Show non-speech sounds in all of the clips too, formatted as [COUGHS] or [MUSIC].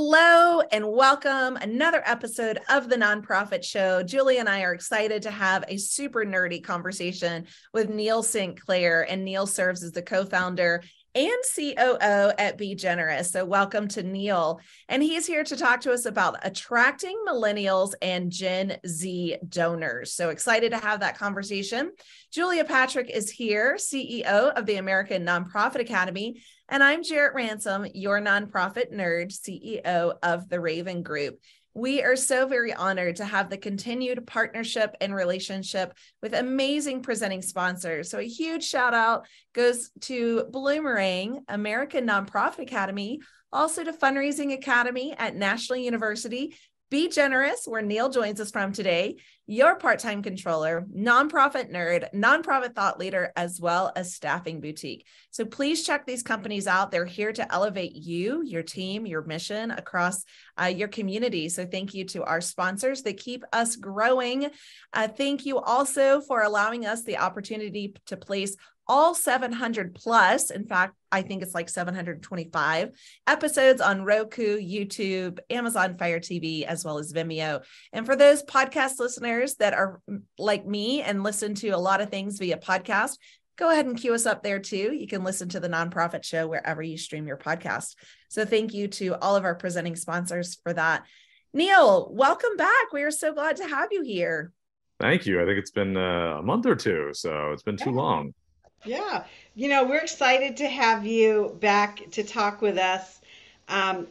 Hello and welcome. Another episode of the Nonprofit Show. Julie and I are excited to have a super nerdy conversation with Neil St. Clair. And Neil serves as the co founder and COO at BGenerous. So, welcome to Neil. And he's here to talk to us about attracting millennials and Gen Z donors. So, excited to have that conversation. Julia Patrick is here, CEO of the American Nonprofit Academy. And I'm Jarrett Ransom, your nonprofit nerd, CEO of the Raven Group. We are so very honored to have the continued partnership and relationship with amazing presenting sponsors. So, a huge shout out goes to Bloomerang, American Nonprofit Academy, also to Fundraising Academy at National University, BGenerous, where Neil joins us from today, your part time controller, nonprofit nerd, nonprofit thought leader, as well as staffing boutique. So please check these companies out. They're here to elevate you, your team, your mission across uh, your community. So thank you to our sponsors. They keep us growing. Uh, thank you also for allowing us the opportunity to place all 700 plus, in fact, I think it's like 725 episodes on Roku, YouTube, Amazon Fire TV, as well as Vimeo. And for those podcast listeners that are like me and listen to a lot of things via podcast, go ahead and queue us up there too. You can listen to the nonprofit show wherever you stream your podcast. So thank you to all of our presenting sponsors for that. Neil, welcome back. We are so glad to have you here. Thank you. I think it's been uh, a month or two, so it's been too long. Yeah. You know, we're excited to have you back to talk with us. Um,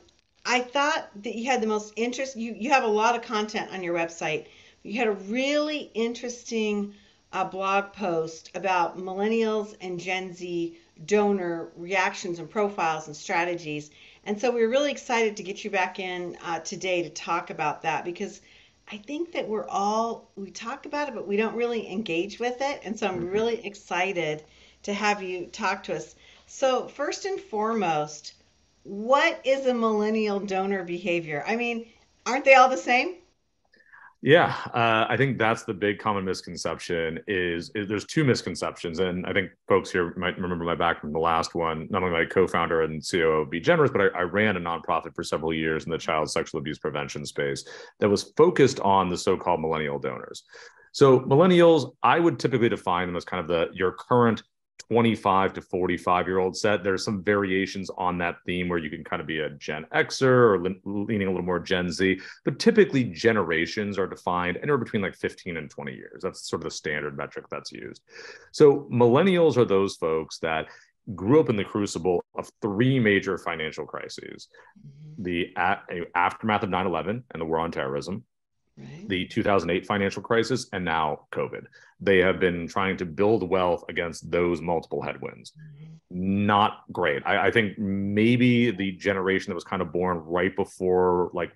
I thought that you had the most interest. You, you have a lot of content on your website. You had a really interesting uh, blog post about millennials and Gen Z donor reactions and profiles and strategies. And so we are really excited to get you back in uh, today to talk about that because I think that we're all, we talk about it, but we don't really engage with it. And so I'm mm-hmm. really excited to have you talk to us. So, first and foremost, what is a millennial donor behavior? I mean, aren't they all the same? Yeah, uh, I think that's the big common misconception. Is, is, there's two misconceptions, and I think folks here might remember my back from the last one. Not only my co-founder and CEO of BGenerous, but I, I ran a nonprofit for several years in the child sexual abuse prevention space that was focused on the so-called millennial donors. So millennials, I would typically define them as kind of the your current 25 to 45 year old set. There's some variations on that theme where you can kind of be a Gen Xer or leaning a little more Gen Z, but typically generations are defined anywhere between like 15 and 20 years. That's sort of the standard metric that's used. So millennials are those folks that grew up in the crucible of three major financial crises mm-hmm. the aftermath of 9 11 and the war on terrorism, right. the 2008 financial crisis, and now COVID. They have been trying to build wealth against those multiple headwinds. Mm-hmm. Not great. I, I think maybe the generation that was kind of born right before like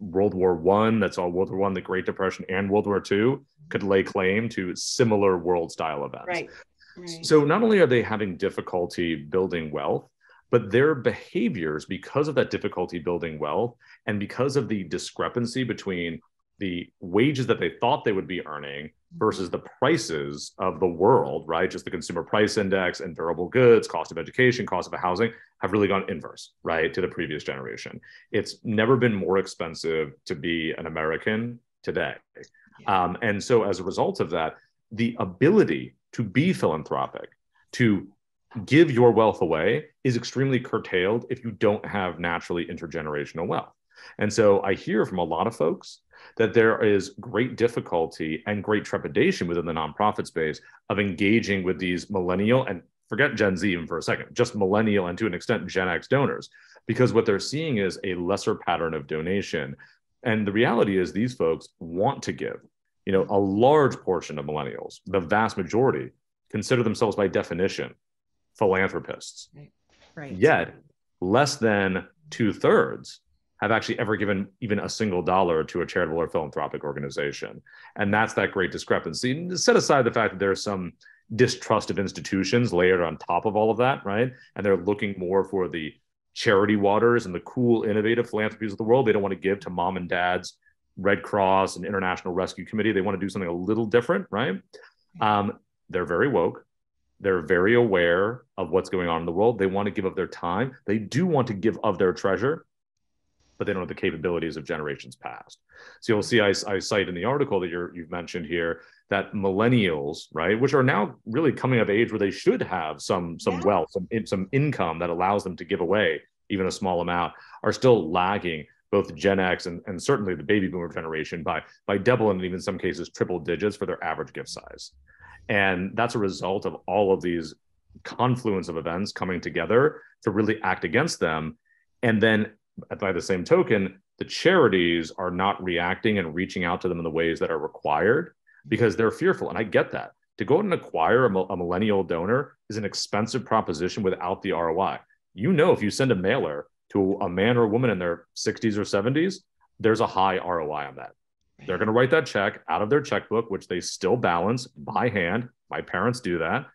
World War One, that's all World War One, the Great Depression, and World War Two could lay claim to similar world style events. Right. right. So not only are they having difficulty building wealth, but their behaviors, because of that difficulty building wealth, and because of the discrepancy between the wages that they thought they would be earning versus the prices of the world, right? Just the consumer price index and durable goods, cost of education, cost of housing have really gone inverse, right, to the previous generation. It's never been more expensive to be an American today. Um, and so, as a result of that, the ability to be philanthropic, to give your wealth away, is extremely curtailed if you don't have naturally intergenerational wealth. And so, I hear from a lot of folks that there is great difficulty and great trepidation within the nonprofit space of engaging with these millennial and forget Gen Z even for a second, just millennial and to an extent Gen X donors, because what they're seeing is a lesser pattern of donation. And the reality is these folks want to give. You know, a large portion of millennials, the vast majority, consider themselves by definition philanthropists. Right. right. Yet, less than two thirds have actually ever given even a single dollar to a charitable or philanthropic organization. And that's that great discrepancy. Set aside the fact that there's some distrust of institutions layered on top of all of that, right? And they're looking more for the charity waters and the cool, innovative philanthropies of the world. They don't want to give to mom and dad's Red Cross and International Rescue Committee. They want to do something a little different, right? Um, they're very woke. They're very aware of what's going on in the world. They want to give of their time. They do want to give of their treasure but they don't have the capabilities of generations past. So you'll see I, I cite in the article that you're, you've mentioned here that millennials, right, which are now really coming of age where they should have some some yeah. wealth, some some income that allows them to give away even a small amount, are still lagging both Gen X and, and certainly the baby boomer generation by by double and even in some cases triple digits for their average gift size. And that's a result of all of these confluence of events coming together to really act against them. And then by the same token, the charities are not reacting and reaching out to them in the ways that are required because they're fearful. And I get that. To go out and acquire a, a millennial donor is an expensive proposition without the ROI. You know, if you send a mailer to a man or a woman in their 60s or 70s, there's a high ROI on that. They're going to write that check out of their checkbook, which they still balance by hand. My parents do that,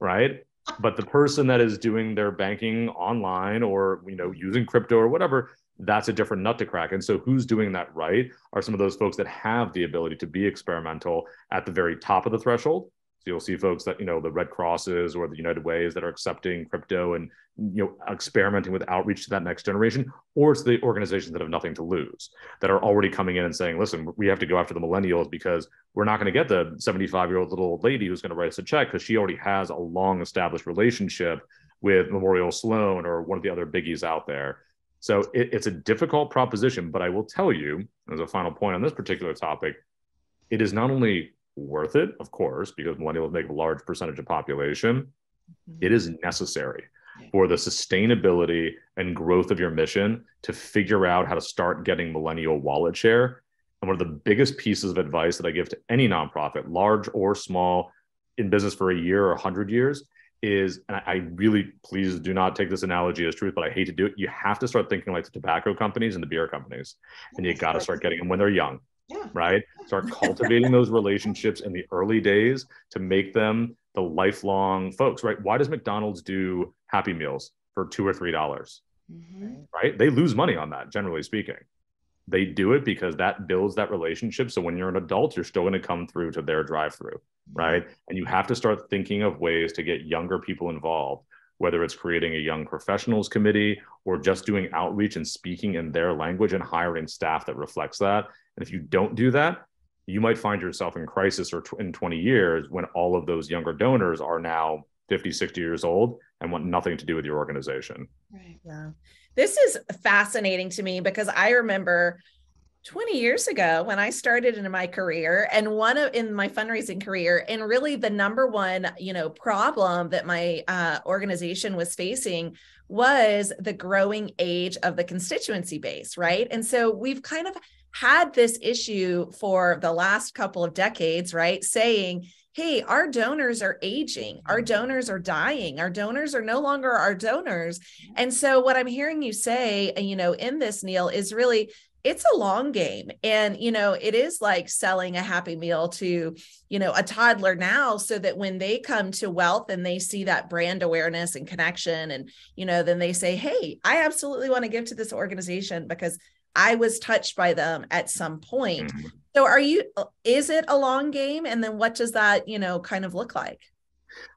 right? But the person that is doing their banking online or you know using crypto or whatever, that's a different nut to crack. And so, who's doing that right are some of those folks that have the ability to be experimental at the very top of the threshold you'll see folks that you know the Red Crosses or the United Ways that are accepting crypto and you know experimenting with outreach to that next generation, or it's the organizations that have nothing to lose that are already coming in and saying, "Listen, we have to go after the millennials because we're not going to get the 75 year old little old lady who's going to write us a check because she already has a long established relationship with Memorial Sloan or one of the other biggies out there." So it, it's a difficult proposition, but I will tell you, as a final point on this particular topic, it is not only worth it, of course, because millennials make a large percentage of population. Mm-hmm. It is necessary for the sustainability and growth of your mission to figure out how to start getting millennial wallet share. And one of the biggest pieces of advice that I give to any nonprofit, large or small, in business for a year or 100 years, is, and I really please do not take this analogy as truth, but I hate to do it. You have to start thinking like the tobacco companies and the beer companies, and you got to start getting them when they're young yeah. right? Start [LAUGHS] cultivating those relationships in the early days to make them the lifelong folks, right? Why does McDonald's do Happy Meals for two or three dollars? Mm-hmm. Right? They lose money on that, generally speaking. They do it because that builds that relationship. So when you're an adult, you're still going to come through to their drive-through, mm-hmm. right? And you have to start thinking of ways to get younger people involved whether it's creating a young professionals committee or just doing outreach and speaking in their language and hiring staff that reflects that. And if you don't do that, you might find yourself in crisis or in 20 years when all of those younger donors are now 50, 60 years old and want nothing to do with your organization. Right. Yeah. This is fascinating to me because I remember 20 years ago when I started in my career and one of in my fundraising career and really the number one, you know, problem that my uh, organization was facing was the growing age of the constituency base, right? And so we've kind of had this issue for the last couple of decades, right? Saying, hey, our donors are aging, our donors are dying, our donors are no longer our donors. And so, what I'm hearing you say, you know, in this, Neil, is really it's a long game and you know it is like selling a happy meal to you know a toddler now so that when they come to wealth and they see that brand awareness and connection and you know then they say hey i absolutely want to give to this organization because i was touched by them at some point. Mm-hmm. so are you is it a long game? And then what does that you know kind of look like?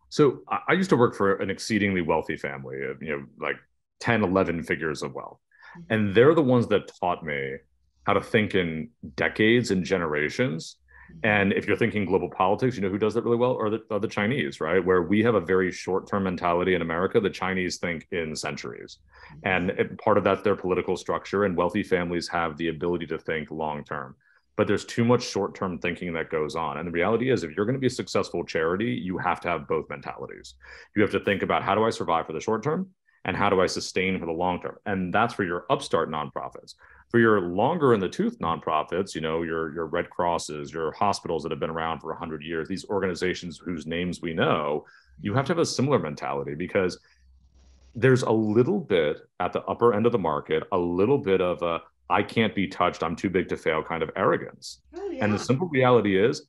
So i used to work for an exceedingly wealthy family of you know like 10 11 figures of wealth and they're the ones that taught me how to think in decades and generations. Mm-hmm. And if you're thinking global politics, you know who does that really well are the, are the Chinese, right? Where we have a very short term mentality in America, the Chinese think in centuries. Mm-hmm. And it, part of that's their political structure, and wealthy families have the ability to think long term. But there's too much short term thinking that goes on. And the reality is, if you're going to be a successful charity, you have to have both mentalities. You have to think about how do I survive for the short term? And how do I sustain for the long term? And that's for your upstart nonprofits. For your longer in the tooth nonprofits, you know, your your Red Crosses, your hospitals that have been around for 100 years, these organizations whose names we know, you have to have a similar mentality because there's a little bit at the upper end of the market, a little bit of a I can't be touched, I'm too big to fail kind of arrogance. Oh, yeah. And the simple reality is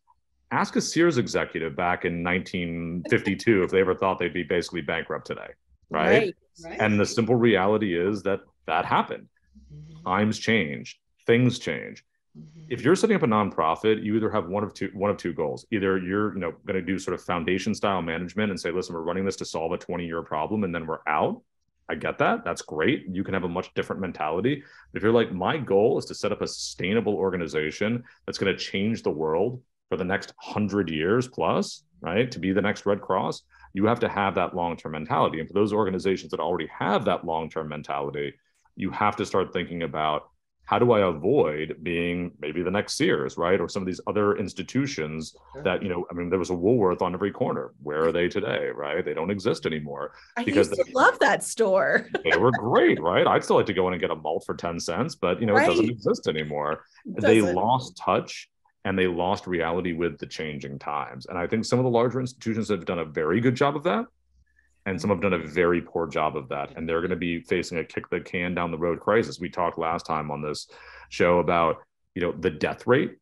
ask a Sears executive back in 1952 if they ever thought they'd be basically bankrupt today right? right? And the simple reality is that that happened. Mm-hmm. Times change, things change. Mm-hmm. If you're setting up a nonprofit, you either have one of two one of two goals. Either you're you know going to do sort of foundation style management and say, listen, we're running this to solve a 20 year problem, and then we're out, I get that. That's great. You can have a much different mentality. But if you're like, my goal is to set up a sustainable organization that's going to change the world for the next hundred years plus, right? To be the next Red Cross, you have to have that long term mentality. And for those organizations that already have that long term mentality, you have to start thinking about how do I avoid being maybe the next Sears, right? Or some of these other institutions sure. that, you know, I mean, there was a Woolworth on every corner. Where are they today, right? They don't exist anymore. I because used to they, love that store. [LAUGHS] they were great, right? I'd still like to go in and get a malt for 10 cents, but, you know, right. it doesn't exist anymore. Doesn't. They lost touch and they lost reality with the changing times. And I think some of the larger institutions have done a very good job of that and some have done a very poor job of that. And they're going to be facing a kick the can down the road crisis. We talked last time on this show about you know the death rate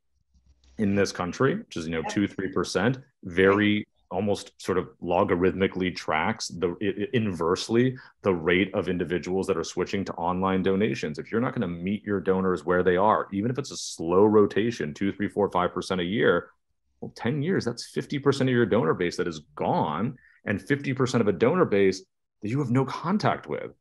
in this country which is you know 2 3% very almost sort of logarithmically tracks the inversely the rate of individuals that are switching to online donations if you're not going to meet your donors where they are even if it's a slow rotation 2 3 4 5% a year well 10 years that's 50% of your donor base that is gone and 50% of a donor base that you have no contact with.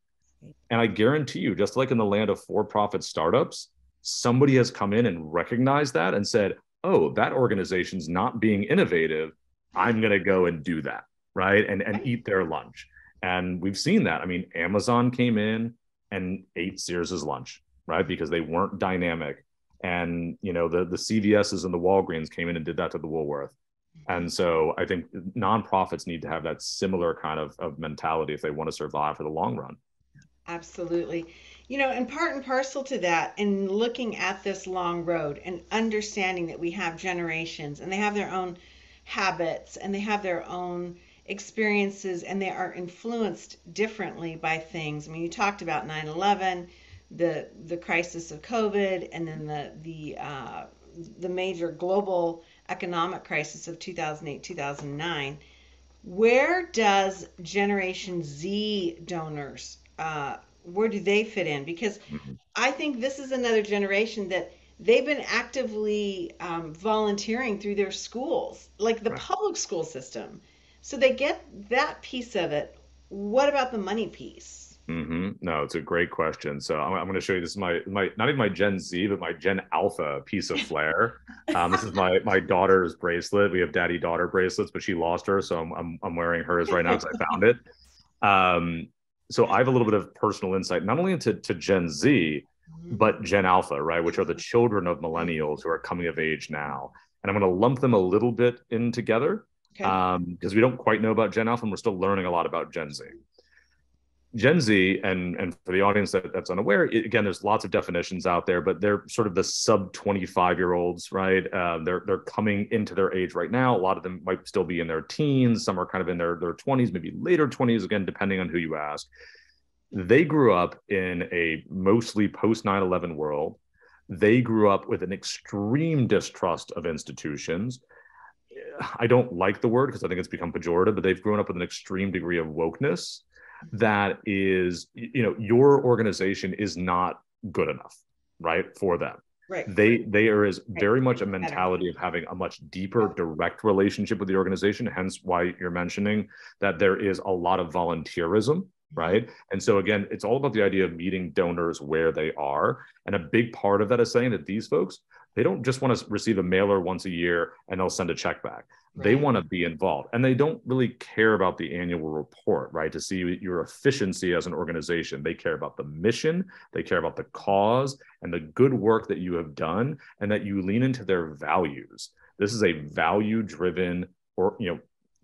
And I guarantee you, just like in the land of for profit startups, somebody has come in and recognized that and said, oh, that organization's not being innovative. I'm going to go and do that. Right. And, and eat their lunch. And we've seen that. I mean, Amazon came in and ate Sears's lunch, right? Because they weren't dynamic. And, you know, the, the CVS's and the Walgreens came in and did that to the Woolworth. And so I think nonprofits need to have that similar kind of, of mentality if they want to survive for the long run. Absolutely. You know, and part and parcel to that, and looking at this long road and understanding that we have generations and they have their own habits and they have their own experiences and they are influenced differently by things. I mean, you talked about 9 11, the, the crisis of COVID, and then the, the, uh, the major global economic crisis of 2008 2009 where does generation z donors uh, where do they fit in because mm-hmm. i think this is another generation that they've been actively um, volunteering through their schools like the right. public school system so they get that piece of it what about the money piece Mm-hmm. No, it's a great question. So I'm, I'm going to show you this is my my not even my Gen Z, but my Gen Alpha piece of flair. [LAUGHS] um, this is my my daughter's bracelet. We have daddy daughter bracelets, but she lost her, so I'm I'm, I'm wearing hers right now because I found it. [LAUGHS] Um, so I have a little bit of personal insight, not only into to Gen Z. but Gen Alpha, right, which are the children of millennials who are coming of age now. And I'm going to lump them a little bit in together because okay. um, we don't quite know about Gen Alpha, and we're still learning a lot about Gen Z. Gen Z, and and for the audience that, that's unaware, it, again, there's lots of definitions out there, but they're sort of the sub 25 year olds, right? Uh, they're they're coming into their age right now. A lot of them might still be in their teens. Some are kind of in their their 20s, maybe later 20s. Again, depending on who you ask. They grew up in a mostly post 9/11 world. They grew up with an extreme distrust of institutions. I don't like the word because I think it's become pejorative, but they've grown up with an extreme degree of wokeness that is you know your organization is not good enough right for them. Right. They they are is very much a mentality of having a much deeper direct relationship with the organization hence why you're mentioning that there is a lot of volunteerism right and so again it's all about the idea of meeting donors where they are and a big part of that is saying that these folks they don't just want to receive a mailer once a year and they'll send a check back Right. They want to be involved and they don't really care about the annual report, right? To see your efficiency as an organization. They care about the mission, they care about the cause and the good work that you have done and that you lean into their values. This is a value driven or, you know,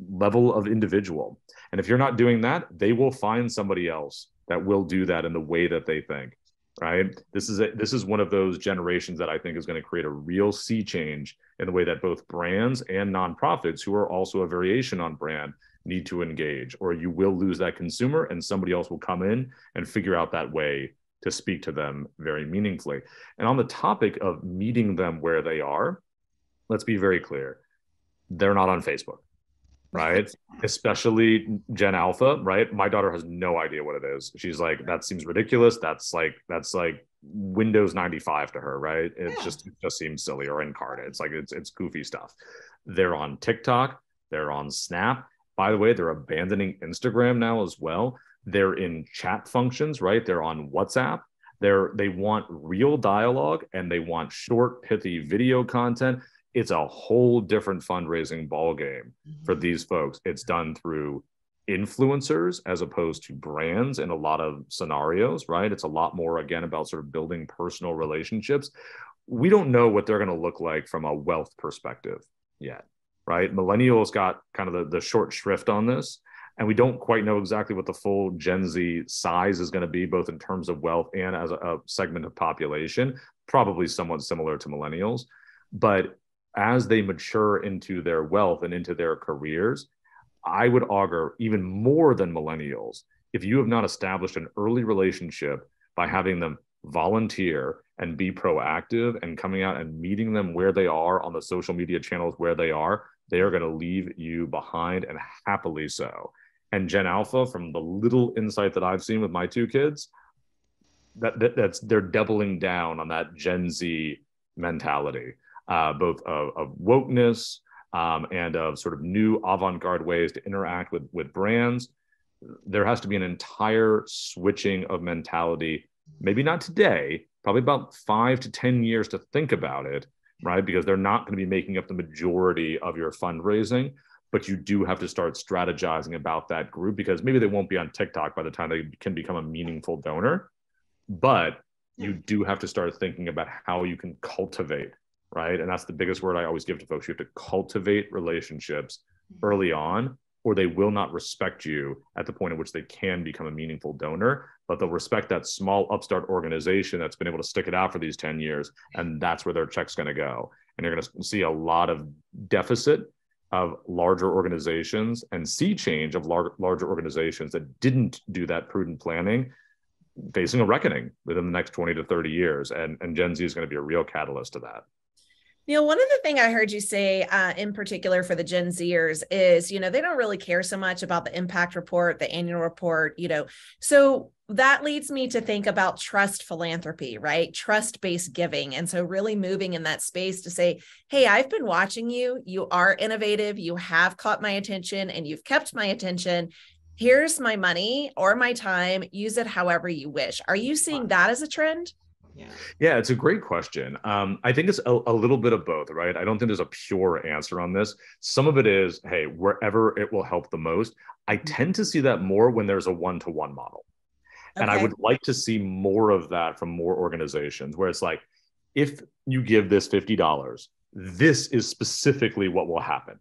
level of individual. And if you're not doing that, they will find somebody else that will do that in the way that they think right? This is a, this is one of those generations that i think is going to create a real sea change in the way that both brands and nonprofits who are also a variation on brand need to engage or you will lose that consumer and somebody else will come in and figure out that way to speak to them very meaningfully. And on the topic of meeting them where they are let's be very clear they're not on facebook right? Especially Gen Alpha, right? My daughter has no idea what it is. She's like, that seems ridiculous. That's like, that's like Windows 95 to her, right? It yeah. just it just seems silly or incarnate. It's like it's it's goofy stuff. They're on TikTok, they're on Snap. By the way, they're abandoning Instagram now as well. they're in chat functions, right? They're on WhatsApp. They're they want real dialogue and they want short, pithy video content. It's a whole different fundraising ballgame mm-hmm. for these folks. It's done through influencers as opposed to brands in a lot of scenarios, right? It's a lot more, again, about sort of building personal relationships. We don't know what they're going to look like from a wealth perspective yet, right? Millennials got kind of the, the short shrift on this. And we don't quite know exactly what the full Gen Z size is going to be, both in terms of wealth and as a, a segment of population, probably somewhat similar to millennials. But as they mature into their wealth and into their careers, I would augur even more than millennials, if you have not established an early relationship by having them volunteer and be proactive and coming out and meeting them where they are on the social media channels where they are, they are going to leave you behind and happily so. And Gen Alpha, from the little insight that I've seen with my two kids, that, that that's they're doubling down on that Gen Z mentality, uh, both of, of wokeness, um, and of sort of new avant-garde ways to interact with with brands. There has to be an entire switching of mentality maybe not today probably about five to ten years to think about it right? Because they're not going to be making up the majority of your fundraising but you do have to start strategizing about that group because maybe they won't be on tiktok by the time they can become a meaningful donor but you do have to start thinking about how you can cultivate right? And that's the biggest word I always give to folks. You have to cultivate relationships mm-hmm. early on, or they will not respect you at the point at which they can become a meaningful donor. But they'll respect that small upstart organization that's been able to stick it out for these 10 years. And that's where their check's going to go. And you're going to see a lot of deficit of larger organizations and sea change of lar- larger organizations that didn't do that prudent planning facing a reckoning within the next 20 to 30 years. And, and Gen Z is going to be a real catalyst to that. Neil, one of the thing I heard you say uh, in particular for the Gen Zers is, you know, they don't really care so much about the impact report, the annual report, you know. So that leads me to think about trust philanthropy, right? Trust based giving. And so, really moving in that space to say, hey, I've been watching you. You are innovative. You have caught my attention and you've kept my attention. Here's my money or my time. Use it however you wish. Are you seeing that as a trend? Yeah. Yeah, it's a great question. Um, I think it's a, a, little bit of both, right? I don't think there's a pure answer on this. Some of it is, hey, wherever it will help the most. I mm-hmm. tend to see that more when there's a one to one model. Okay. And I would like to see more of that from more organizations where it's like, if you give this $50, this is specifically what will happen.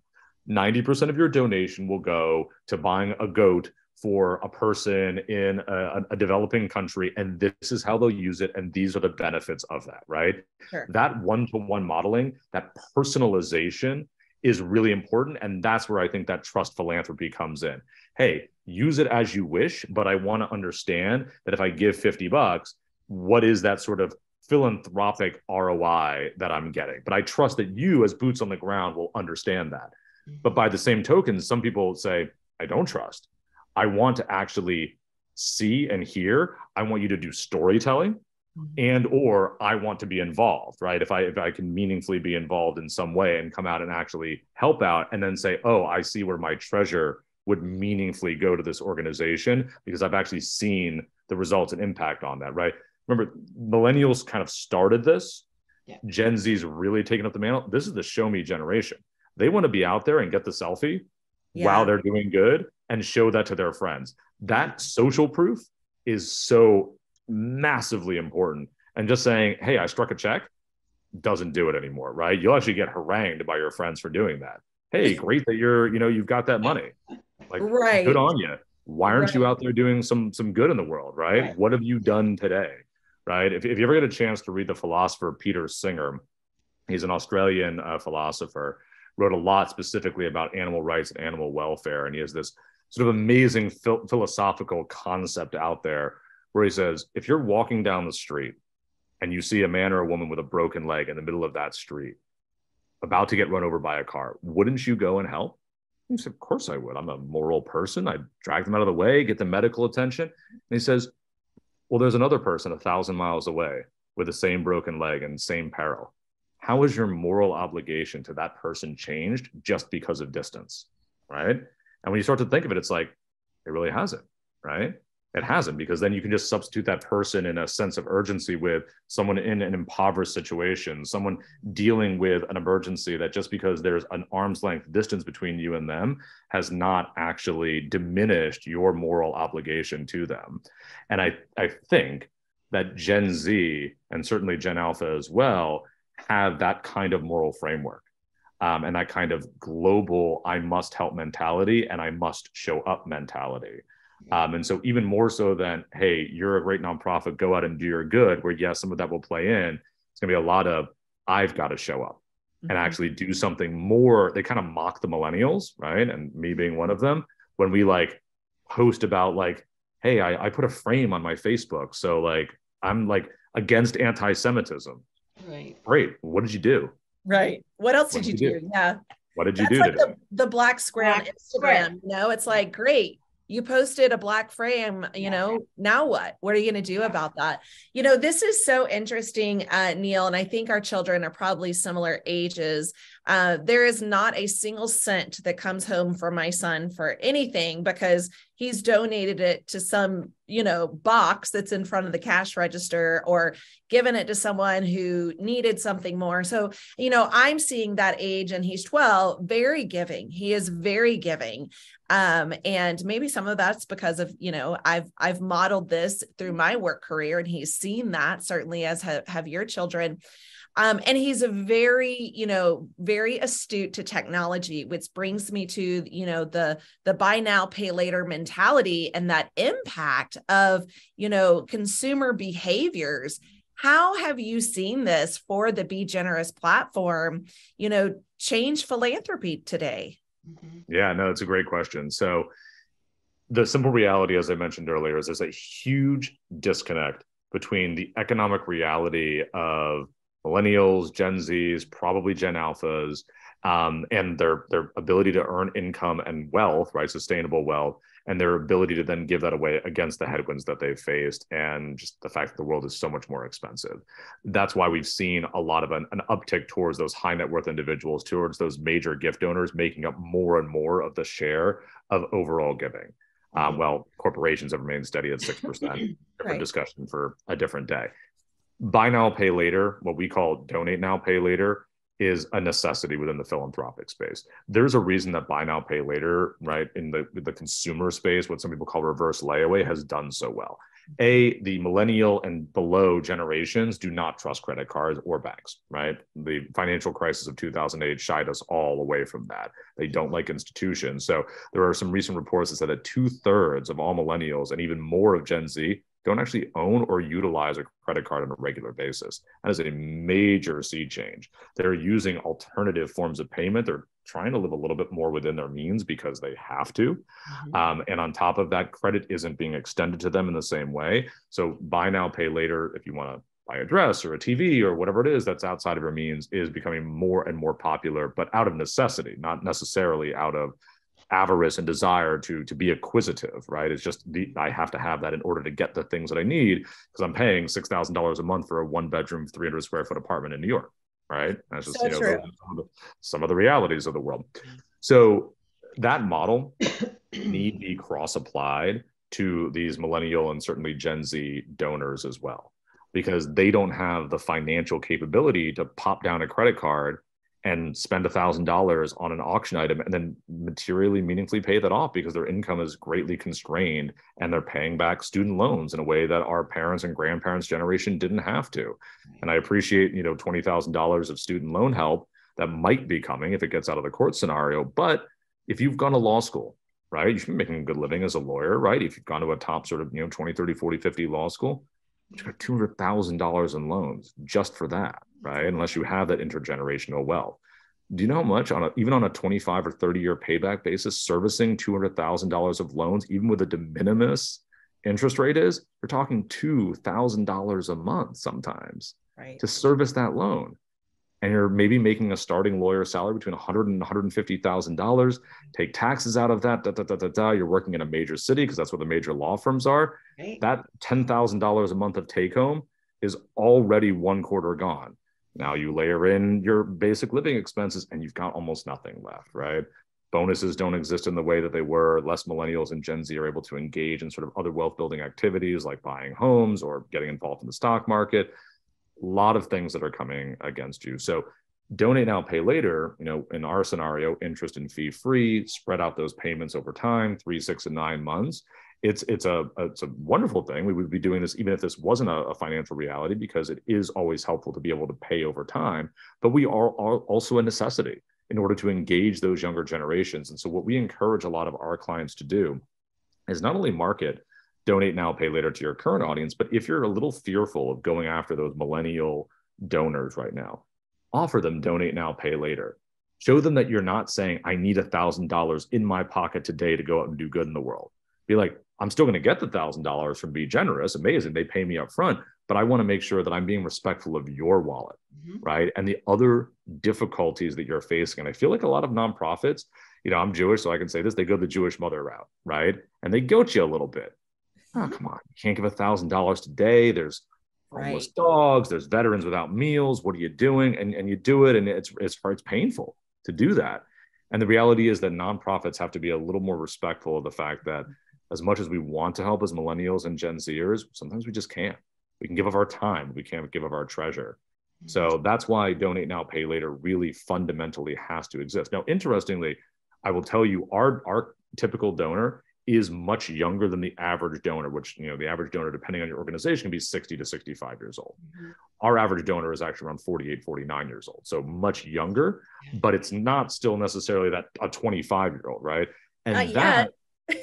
90% of your donation will go to buying a goat for a person in a, a, developing country and this is how they'll use it and these are the benefits of that right? Sure. that one-to-one modeling that personalization is really important and that's where i think that trust philanthropy comes in. Hey use it as you wish but i want to understand that if i give 50 bucks what is that sort of philanthropic roi that i'm getting? But i trust that you as boots on the ground will understand that. Mm-hmm. but by the same token some people say i don't trust I want to actually see and hear. I want you to do storytelling mm-hmm. and or I want to be involved, right? If I if I can meaningfully be involved in some way and come out and actually help out and then say, "Oh, I see where my treasure would meaningfully go to this organization because I've actually seen the results and impact on that, right? Remember, millennials kind of started this. Yeah. Gen Z's really taken up the mantle. This is the show me generation. They want to be out there and get the selfie yeah. while they're doing good and show that to their friends. That social proof is so massively important. And just saying, hey, I struck a check doesn't do it anymore, right? You'll actually get harangued by your friends for doing that. Hey, [LAUGHS] great that you're, you know, you've got that money. Like, right. good on you. Why aren't right. you out there doing some some good in the world, right? right? What have you done today, right? If, if you ever get a chance to read the philosopher Peter Singer, he's an Australian uh, philosopher, wrote a lot specifically about animal rights and animal welfare, and he has this sort of amazing phil- philosophical concept out there where he says if you're walking down the street and you see a man or a woman with a broken leg in the middle of that street about to get run over by a car wouldn't you go and help? He said of course i would. I'm a moral person. I'd drag them out of the way get them medical attention. And he says well there's another person a thousand miles away with the same broken leg and same peril how is your moral obligation to that person changed just because of distance right and when you start to think of it, it's like it really hasn't, right? it hasn't because then you can just substitute that person in a sense of urgency with someone in an impoverished situation someone dealing with an emergency that just because there's an arm's length distance between you and them has not actually diminished your moral obligation to them and i i think that gen z and certainly gen alpha as well have that kind of moral framework um, and that kind of global i must help mentality and i must show up mentality um, and so, even more so than, hey, you're a great nonprofit, go out and do your good, where yes, some of that will play in, it's going to be a lot of, I've got to show up mm-hmm. and actually do something more. They kind of mock the millennials, right? And me being one of them, when we like post about, like, hey, I, I put a frame on my Facebook. So, like, I'm like against anti Semitism. Right. Great. What did you do? Right. What else what did, you, do? do? Yeah. What did you That's do like The, the black square black on Instagram, square. you know, it's like, great you posted a black frame you know now what? What are you going to do about that? You know this is so interesting uh, neil and i think our children are probably similar ages. Uh, there is not a single cent that comes home for my son for anything because he's donated it to some you know box that's in front of the cash register or given it to someone who needed something more. So you know i'm seeing that age and he's 12 very giving. He is very giving um, and maybe some of that's because of you know i've i've modeled this through my work career and he's seen that certainly as have, have your children um, and he's a very, you know, very astute to technology, which brings me to, you know, the the buy now, pay later mentality and that impact of, you know, consumer behaviors. How have you seen this for the BGenerous platform, you know, change philanthropy today? Mm-hmm. Yeah, no, it's a great question. So the simple reality, as I mentioned earlier, is there's a huge disconnect between the economic reality of millennials, Gen Zs, probably Gen Alphas, um, and their their ability to earn income and wealth, right, sustainable wealth, and their ability to then give that away against the headwinds that they've faced, and just the fact that the world is so much more expensive. That's why we've seen a lot of an, an uptick towards those high net worth individuals, towards those major gift donors, making up more and more of the share of overall giving. Um, well, corporations have remained steady at six percent. [CLEARS THROAT] Different right. discussion for a different day buy now, pay later, what we call donate now, pay later, is a necessity within the philanthropic space. There's a reason that buy now, pay later, right, in the the consumer space, what some people call reverse layaway, has done so well. A, the millennial and below generations do not trust credit cards or banks, right? The financial crisis of 2008 shied us all away from that. They don't like institutions. So there are some recent reports that said that two thirds of all millennials and even more of Gen Z don't actually own or utilize a credit card on a regular basis. That is a major sea change. They're using alternative forms of payment. They're trying to live a little bit more within their means because they have to. Mm-hmm. Um, and on top of that, credit isn't being extended to them in the same way. So buy now, pay later, if you want to buy a dress or a TV or whatever it is that's outside of your means, is becoming more and more popular, but out of necessity, not necessarily out of avarice and desire to to be acquisitive right? It's just the i have to have that in order to get the things that i need because i'm paying $6000 a month for a one bedroom 300 square foot apartment in new york right? That's just so you know some of, the, some of the realities of the world. So that model [COUGHS] need be cross applied to these millennial and certainly gen z donors as well because they don't have the financial capability to pop down a credit card and spend a thousand dollars on an auction item and then materially meaningfully pay that off because their income is greatly constrained and they're paying back student loans in a way that our parents and grandparents generation didn't have to. And i appreciate you know $20000 of student loan help that might be coming if it gets out of the court scenario. But if you've gone to law school right you should be making a good living as a lawyer right? If you've gone to a top sort of you know 20 30 40 50 law school you got $200000 in loans just for that right? Unless you have that intergenerational wealth. Do you know how much on a, even on a 25 or 30 year payback basis, servicing $200,000 of loans, even with a de minimis interest rate is? You're talking $2,000 a month sometimes right. to service that loan. And you're maybe making a starting lawyer salary between 100 and 150,000 dollars. Take taxes out of that. Da, da, da, da, da. You're working in a major city because that's where the major law firms are. Right. That $10,000 a month of take home is already one quarter gone now you layer in your basic living expenses and you've got almost nothing left, right? bonuses don't exist in the way that they were. Less millennials and Gen Z are able to engage in sort of other wealth building activities like buying homes or getting involved in the stock market. A lot of things that are coming against you. So donate now, pay later, you know, in our scenario, interest and fee free, spread out those payments over time, three, six, and nine months. It's it's a it's a wonderful thing. We would be doing this even if this wasn't a, a financial reality because it is always helpful to be able to pay over time. But we are, are also a necessity in order to engage those younger generations. And so what we encourage a lot of our clients to do is not only market donate now, pay later to your current audience, but if you're a little fearful of going after those millennial donors right now, offer them donate now, pay later. Show them that you're not saying, I need a thousand dollars in my pocket today to go out and do good in the world. Be like, I'm still going to get the thousand dollars from BGenerous. Amazing. They pay me up front, but I want to make sure that I'm being respectful of your wallet. Mm-hmm. Right. And the other difficulties that you're facing. And I feel like a lot of nonprofits, you know, I'm Jewish, so I can say this, they go the Jewish mother route, right? And they goat you a little bit. Oh, mm-hmm. come on. You can't give a thousand dollars today. There's homeless right. dogs, there's veterans without meals. What are you doing? And, and you do it, and it's, it's, it's painful to do that. And the reality is that nonprofits have to be a little more respectful of the fact that as much as we want to help as millennials and Gen Zers, sometimes we just can't. We can give of our time, we can't give of our treasure. So mm-hmm. that's why donate now, pay later really fundamentally has to exist. Now, interestingly, I will tell you, our our typical donor is much younger than the average donor, which, you know, the average donor, depending on your organization, can be 60 to 65 years old. Mm-hmm. Our average donor is actually around 48, 49 years old. So much younger, but it's not still necessarily that a 25 year old, right? And not that, yet.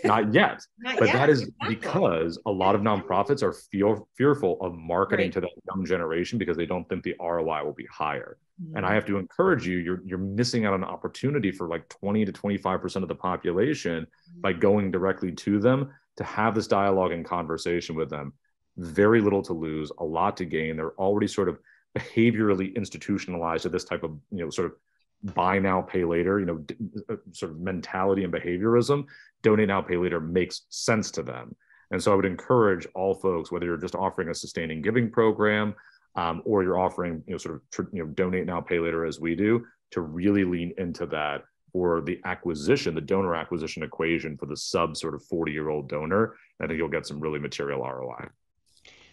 Not yet. [LAUGHS] Not but yet. that is exactly. because a lot of nonprofits are feel, fearful of marketing right. to that young generation because they don't think the ROI will be higher. Mm-hmm. And I have to encourage you, you're, you're missing out on an opportunity for like 20 to 25% of the population mm-hmm. by going directly to them to have this dialogue and conversation with them. Very little to lose, a lot to gain. They're already sort of behaviorally institutionalized to this type of, you know, sort of buy now pay later you know uh, sort of mentality and behaviorism donate now pay later makes sense to them. And so i would encourage all folks whether you're just offering a sustaining giving program um, or you're offering you know sort of you know donate now pay later as we do to really lean into that for the acquisition the donor acquisition equation for the sub sort of 40 year old donor i think you'll get some really material roi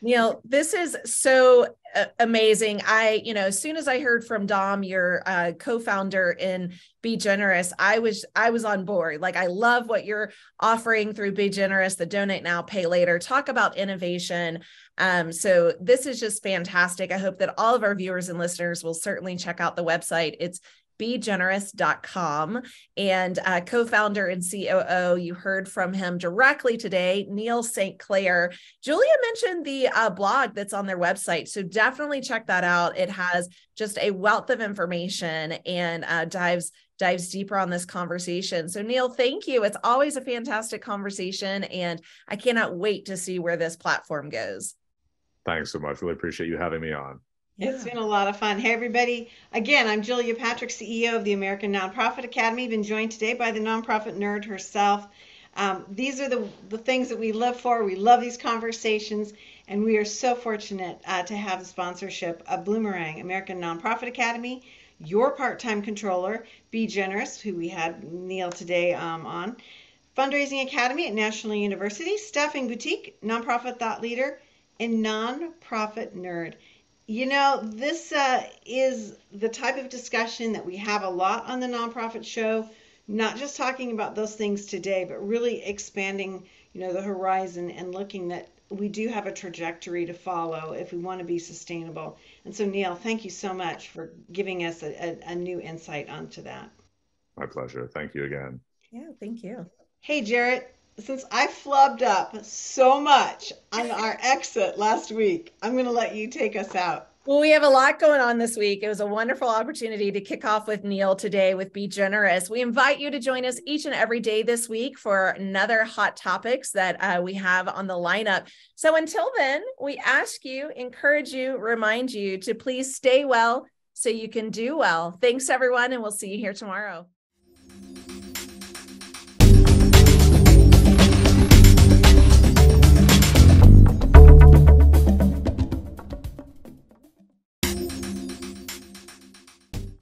Neil, this is so uh, amazing. I, you know, as soon as I heard from Dom, your uh, co-founder in BGenerous, I was I was on board. Like I love what you're offering through BGenerous, the donate now, pay later. Talk about innovation. Um, so this is just fantastic. I hope that all of our viewers and listeners will certainly check out the website. It's bgenerous.com and uh, co-founder and COO. You heard from him directly today, Neil St. Clair. Julia mentioned the uh, blog that's on their website, so definitely check that out. It has just a wealth of information and uh, dives dives deeper on this conversation. So Neil, thank you. It's always a fantastic conversation, and I cannot wait to see where this platform goes. Thanks so much. Really appreciate you having me on. Yeah. It's been a lot of fun. Hey, everybody. Again, I'm Julia Patrick, CEO of the American Nonprofit Academy. Been joined today by the nonprofit nerd herself. Um, these are the, the things that we live for. We love these conversations, and we are so fortunate uh, to have the sponsorship of Bloomerang, American Nonprofit Academy, your part time controller, BGenerous, who we had Neil today um, on, Fundraising Academy at National University, Staffing Boutique, Nonprofit Thought Leader, and Nonprofit Nerd. You know, this uh, is the type of discussion that we have a lot on the nonprofit show, not just talking about those things today, but really expanding, you know, the horizon and looking that we do have a trajectory to follow if we want to be sustainable. And so, Neil, thank you so much for giving us a, a, a new insight onto that. My pleasure. Thank you again. Yeah, thank you. Hey, Jarrett, since I flubbed up so much on our [LAUGHS] exit last week, I'm going to let you take us out. Well, we have a lot going on this week. It was a wonderful opportunity to kick off with Neil today with BGenerous. We invite you to join us each and every day this week for another hot topics that uh, we have on the lineup. So until then, we ask you, encourage you, remind you to please stay well so you can do well. Thanks, everyone, and we'll see you here tomorrow.